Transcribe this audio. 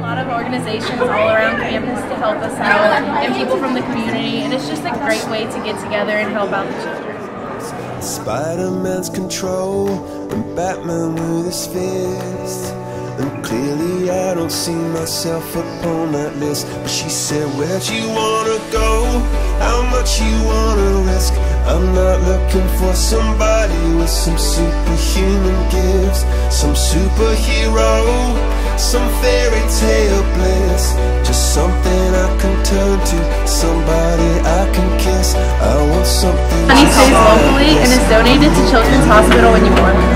different organizations all around campus to help us out and people from the community. And it's just a great way to get together and help out the children. Spider-Man's control and Batman with his fist. And clearly I don't see myself upon that list But she said, where'd you wanna go? How much you wanna risk? I'm not looking for somebody with some superhuman gifts Some superhero, some fairy tale bliss. Just something I can turn to, somebody I can kiss. I want something Honey stays locally and is donated to Children's Hospital in New Orleans.